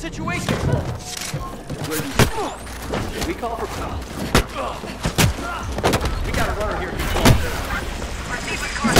situation. We call for call. We got a runner here. Receive the car.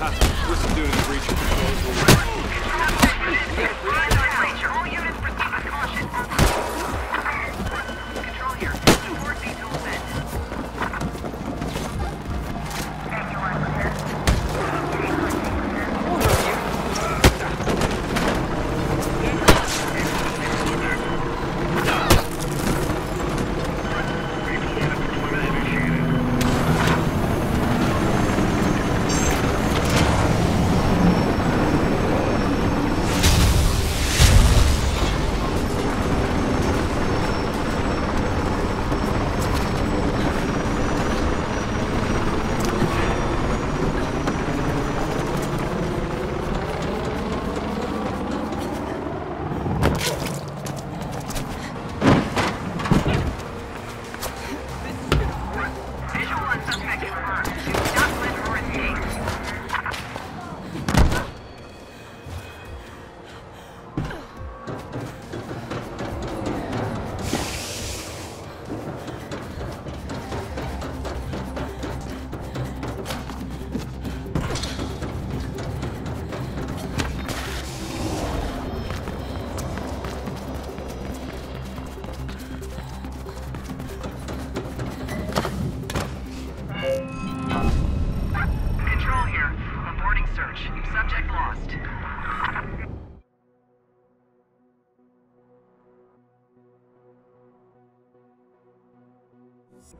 Ha, listen to the creature.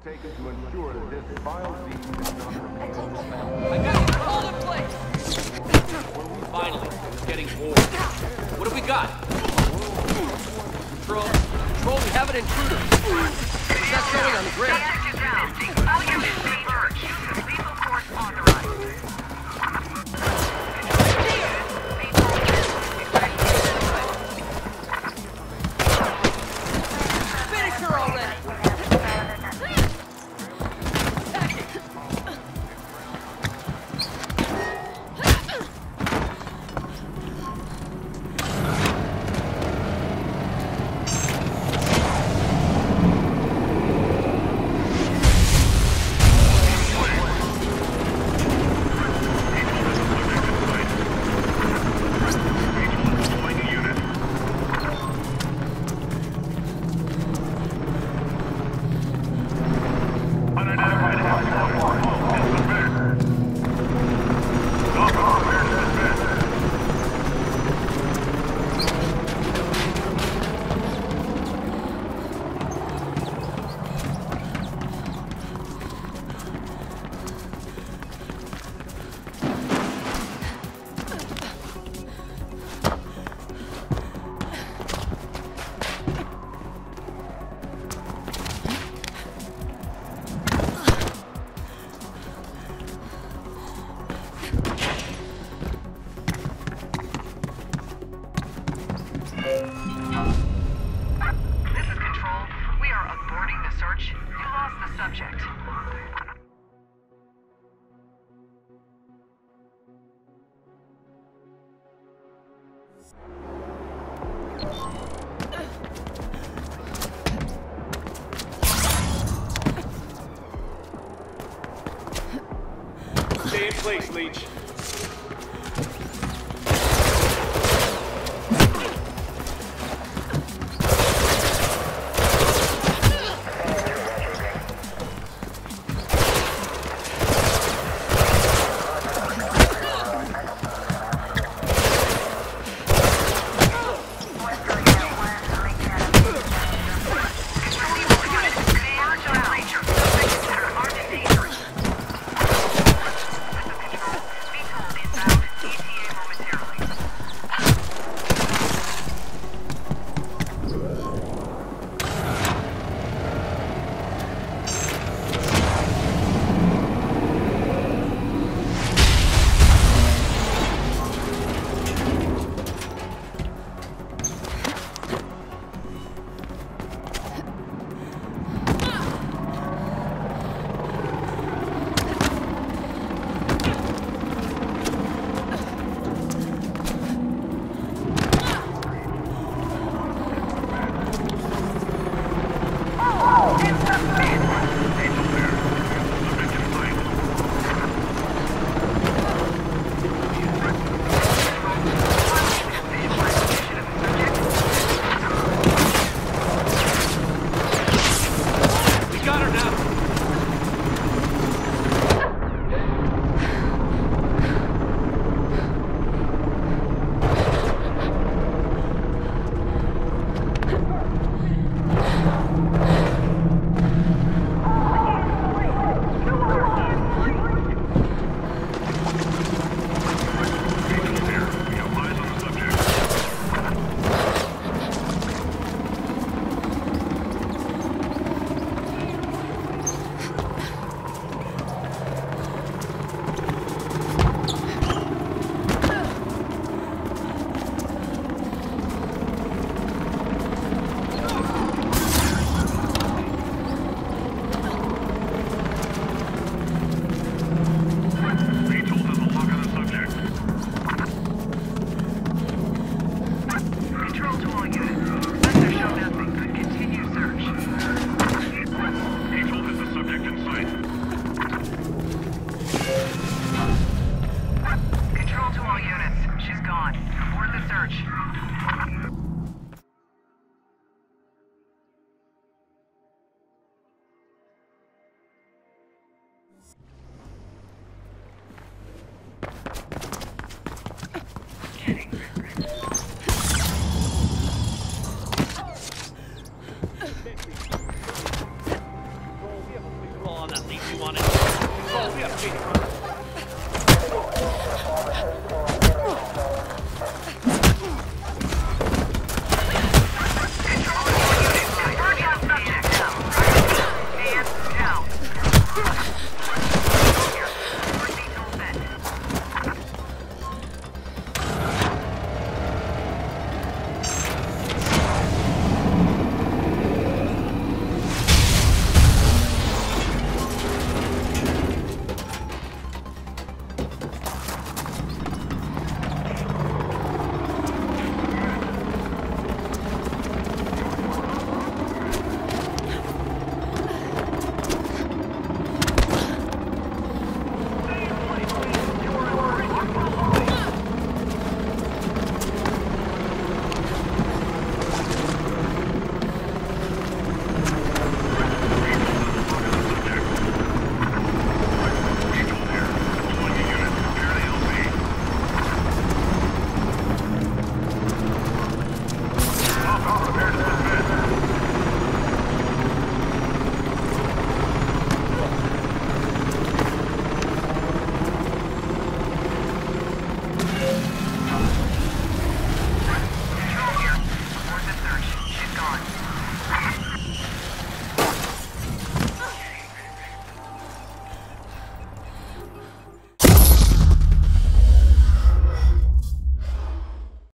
Taken to ensure that this vile deed does not remain I got it! Hold in place! Finally, it's getting warm. What have we got? Control. Control, we have an intruder. What's that showing on the grid? Subject is down. All units search. Lethal force authorized. Stay in place, Leech. We Peter.